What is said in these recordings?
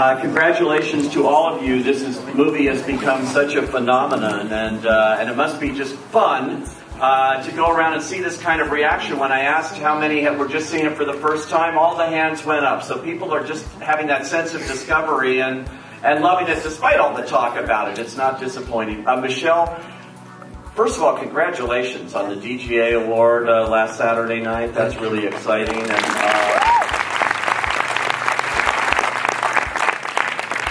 Uh, congratulations to all of you. This is, movie has become such a phenomenon, and uh, and it must be just fun uh, to go around and see this kind of reaction. When I asked how many have, were just seeing it for the first time, all the hands went up. So people are just having that sense of discovery and and loving it, despite all the talk about it. It's not disappointing. Uh, Michel. First of all, congratulations on the DGA award uh, last Saturday night. That's really exciting, and uh,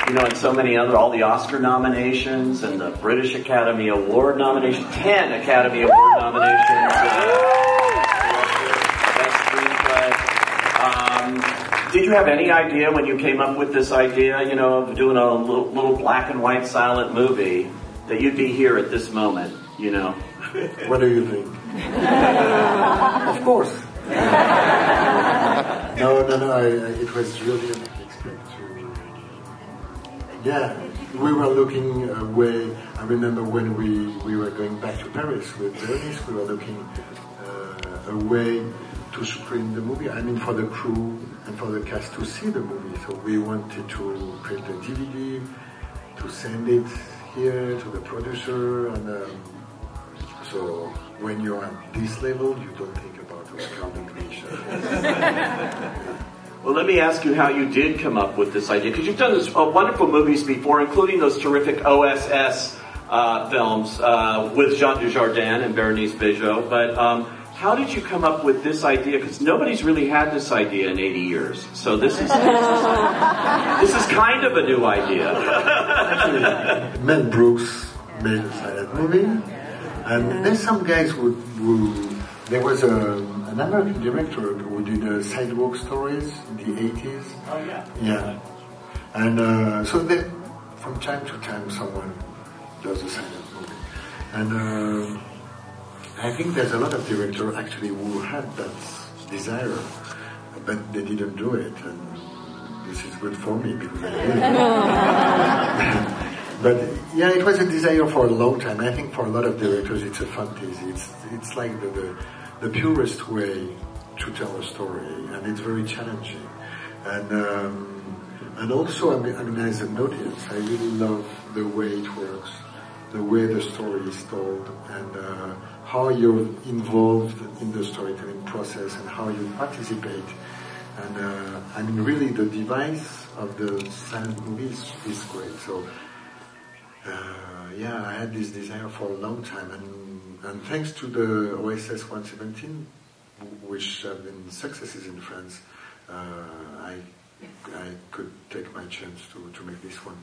you know, and so many other, all the Oscar nominations and the British Academy Award nominations, 10 Academy Award nominations. Best screenplay. Um, did you have any idea when you came up with this idea, you know, of doing a little, little black and white silent movie that you'd be here at this moment, you know? What do you think? of course. no, no, no. I, it was really an unexpected. Yeah, we were looking away. I remember when we, we were going back to Paris with Berenice, we were looking uh, away to screen the movie. I mean, for the crew and for the cast to see the movie. So we wanted to print a DVD, to send it here to the producer, and um, so when you're at this level, you don't think about Oscar nomination. Well, let me ask you how you did come up with this idea, because you've done this uh, wonderful movies before, including those terrific OSS uh, films uh, with Jean Dujardin and Berenice Bejo. But um, how did you come up with this idea? Because nobody's really had this idea in 80 years. So this is this is kind of a new idea. Actually, Mel Brooks made a silent movie, and there's some guys who there was a, an American director who did uh, Sidewalk Stories in the 80s. Oh yeah. Yeah. And uh, so they, from time to time someone does a silent movie. And uh, I think there's a lot of directors actually who had that desire, but they didn't do it. And this is good for me because I did it. but yeah, it was a desire for a long time. I think for a lot of directors it's a fantasy. It's, it's like the, the, the purest way to tell a story, and it's very challenging. And um, and also, I mean, I mean, as an audience, I really love the way it works, the way the story is told, and uh, how you're involved in the storytelling process and how you participate. And uh, I mean, really, the device of the silent movies is great. So. Uh, yeah, I had this desire for a long time, and, and thanks to the OSS 117, which have been successes in France, uh, I I could take my chance to, to make this one.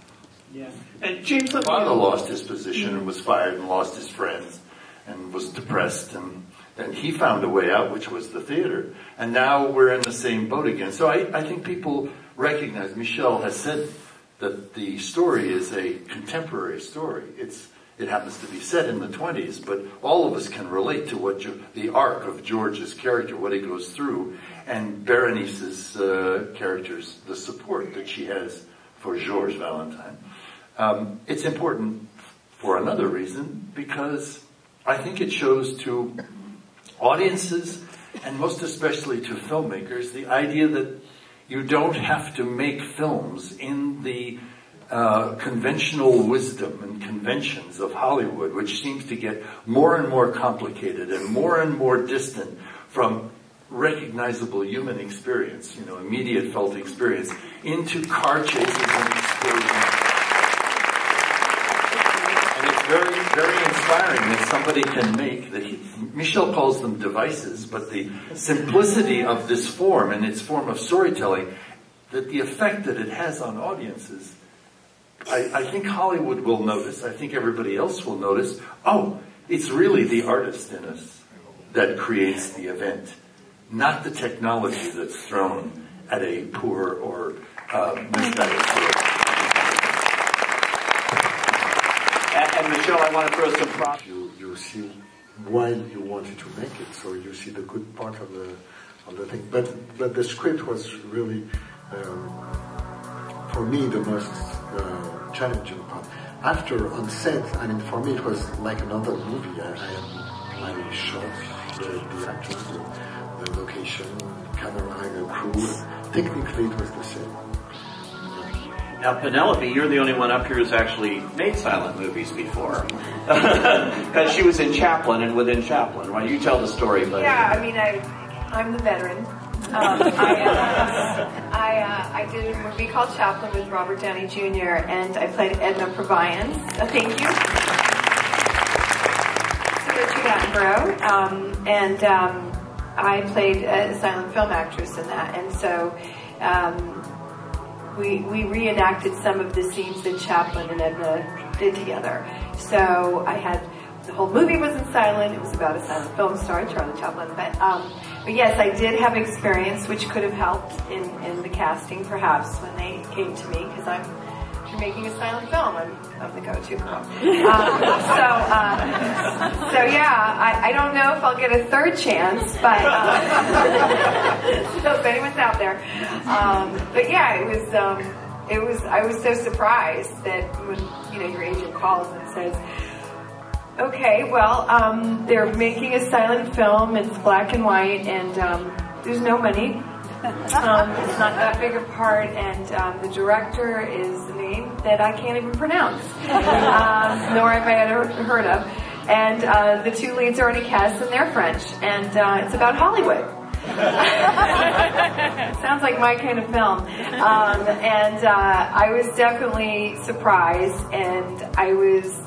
Yeah. And James, let me- Father lost his position and was fired and lost his friends and was depressed and then he found a way out, which was the theater. And now we're in the same boat again. So I, I think people recognize, Michel has said that the story is a contemporary story. It's, it happens to be set in the 20s, but all of us can relate to what the arc of George's character, what he goes through, and Berenice's uh, characters, the support that she has for Georges Valentine. Um, it's important for another reason because I think it shows to audiences and most especially to filmmakers the idea that you don't have to make films in the uh, conventional wisdom and conventions of Hollywood, which seems to get more and more complicated and more and more distant from recognizable human experience, you know, immediate felt experience, into car chases and explosions. And it's very, very inspiring that somebody can make that he, Michel calls them devices, but the simplicity of this form and its form of storytelling, that the effect that it has on audiences, I, I think Hollywood will notice, I think everybody else will notice, oh, it's really the artist in us that creates the event, not the technology that's thrown at a poor or uh, and, and Michel, I want to throw some props. You you see why you wanted to make it, so you see the good part of the of the thing. But but the script was really um, for me the most uh, challenging part. After on set, I mean, for me it was like another movie. I I, I shot the, the actors, the, the location, camera, the crew. Technically, it was the same. Now, Penelope, you're the only one up here who's actually made silent movies before. Because she was in Chaplin and within Chaplin. Why don't you tell the story? But Yeah, I mean, I, I'm the veteran. Um, I, uh, I, uh, I did a movie called Chaplin with Robert Downey Jr. and I played Edna Purviance. Uh, thank you. To Richard Attenborough. Um, and um, I played a silent film actress in that. And so um, we, we reenacted some of the scenes that Chaplin and Edna did together. So I had the whole movie wasn't silent. It was about a silent film star, Charlie Chaplin. But, um, yes, I did have experience, which could have helped in, in the casting, perhaps, when they came to me, because I'm you're making a silent film. I'm, I'm the go-to girl. Um, so, uh, so yeah, I, I don't know if I'll get a third chance, but uh, so if anyone's out there, um, but yeah, it was. Um, it was. I was so surprised that when you know your agent calls and says. Okay, well, um, they're making a silent film. It's black and white, and um, there's no money. Um, it's not that big a part, and um, the director is a name that I can't even pronounce, um, nor have I ever heard of. And uh, the two leads are in a cast, and they're French, and uh, it's about Hollywood. Sounds like my kind of film. Um, and uh, I was definitely surprised, and I was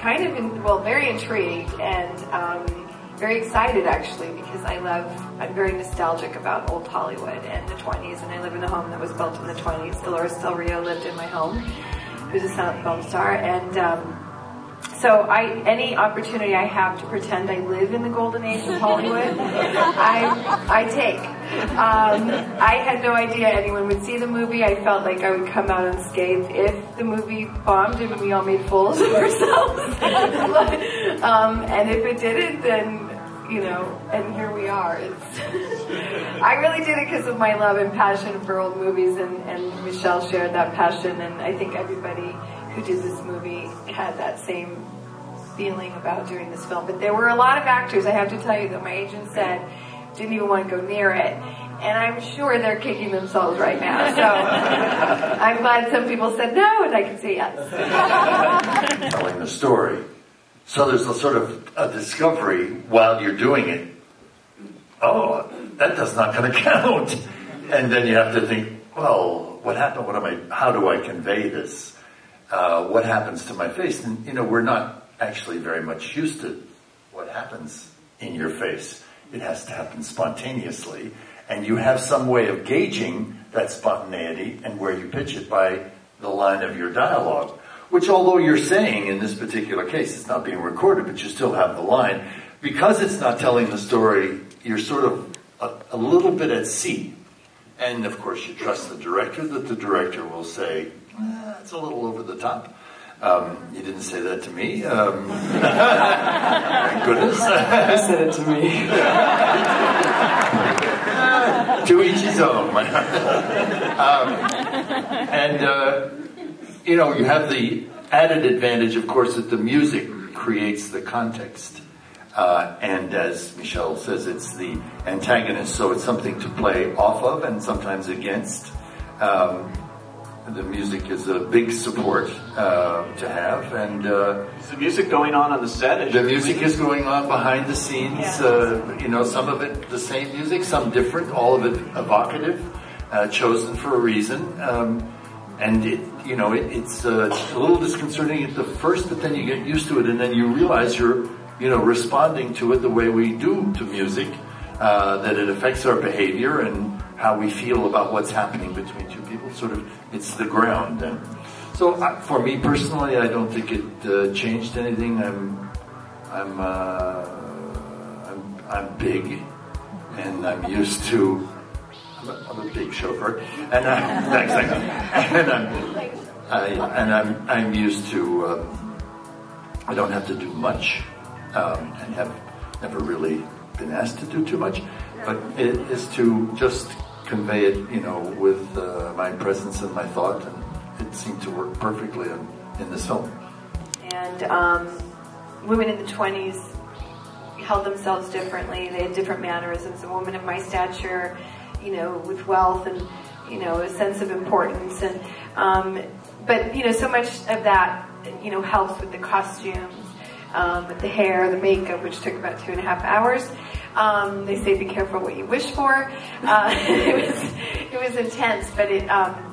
kind of, in, well, very intrigued and um, very excited actually because I love, I'm very nostalgic about old Hollywood and the 20s, and I live in a home that was built in the 20s. Dolores Del Rio lived in my home, who's a silent film star, and um, so I, any opportunity I have to pretend I live in the golden age of Hollywood, I, I take. Um, I had no idea anyone would see the movie. I felt like I would come out unscathed if the movie bombed and we all made fools of ourselves. um, and if it didn't, then you know, and here we are. It's I really did it because of my love and passion for old movies, and, and Michel shared that passion, and I think everybody who did this movie had that same feeling about doing this film. But there were a lot of actors, I have to tell you, that my agent said didn't even want to go near it. And I'm sure they're kicking themselves right now. So I'm glad some people said no, and I can say yes. telling the story. So there's a sort of a discovery while you're doing it. Oh, that does not going to count. And then you have to think, well, what happened? What am I? How do I convey this? Uh, what happens to my face? And you know, we're not actually very much used to what happens in your face. It has to happen spontaneously, and you have some way of gauging that spontaneity and where you pitch it by the line of your dialogue which although you're saying in this particular case, it's not being recorded, but you still have the line, because it's not telling the story, you're sort of a, a little bit at sea. And of course, you trust the director that the director will say, eh, it's a little over the top. Um, you didn't say that to me. Um, thank goodness. I said it to me. to each his own. um, and uh, you know, you have the added advantage, of course, that the music creates the context. Uh, and as Michel says, it's the antagonist, so it's something to play off of and sometimes against. Um, the music is a big support uh, to have, and uh, is the music going on on the set? The music is going on behind the scenes. Yeah. Uh, you know, some of it the same music, some different, all of it evocative, uh, chosen for a reason. Um, and it, you know, it, it's uh, a little disconcerting at the first, but then you get used to it, and then you realize you're, you know, responding to it the way we do to music, uh, that it affects our behavior and how we feel about what's happening between two people. Sort of, it's the ground. And so, uh, for me personally, I don't think it uh, changed anything. I'm, I'm, uh, I'm, I'm big, and I'm used to. I'm a, I'm big chauffeur, and I, thanks, thanks. And I'm, I, and I'm, I'm used to. Um, I don't have to do much, um, and have never really been asked to do too much, but it is to just convey it, you know, with uh, my presence and my thought, and it seemed to work perfectly in, in this film. And um, women in the 20s held themselves differently. They had different mannerisms. A woman of my stature, you know, with wealth and you know, a sense of importance. And um, but you know, so much of that you know helps with the costumes, um, with the hair, the makeup, which took about two and a half hours. Um, they say be careful what you wish for. Uh, it was it was intense, but it um,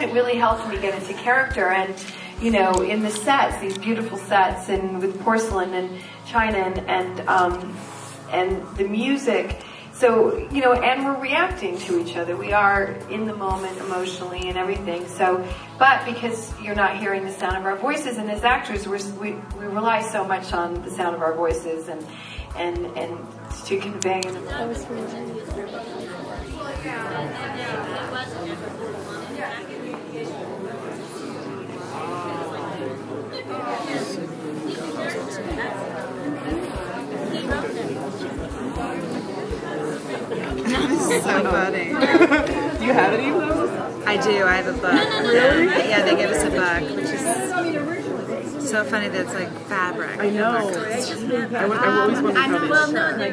it really helped me get into character and you know in the sets these beautiful sets and with porcelain and china and and, um, and the music so you know and we're reacting to each other. We are in the moment emotionally and everything. So but because you're not hearing the sound of our voices and as actors we're, we, we rely so much on the sound of our voices and and and to convey that was so funny. do you have any of those? I do. I have a book. Really? Yeah, they give us a book, which is so funny that it's like fabric. I know. I, I always wonder how they.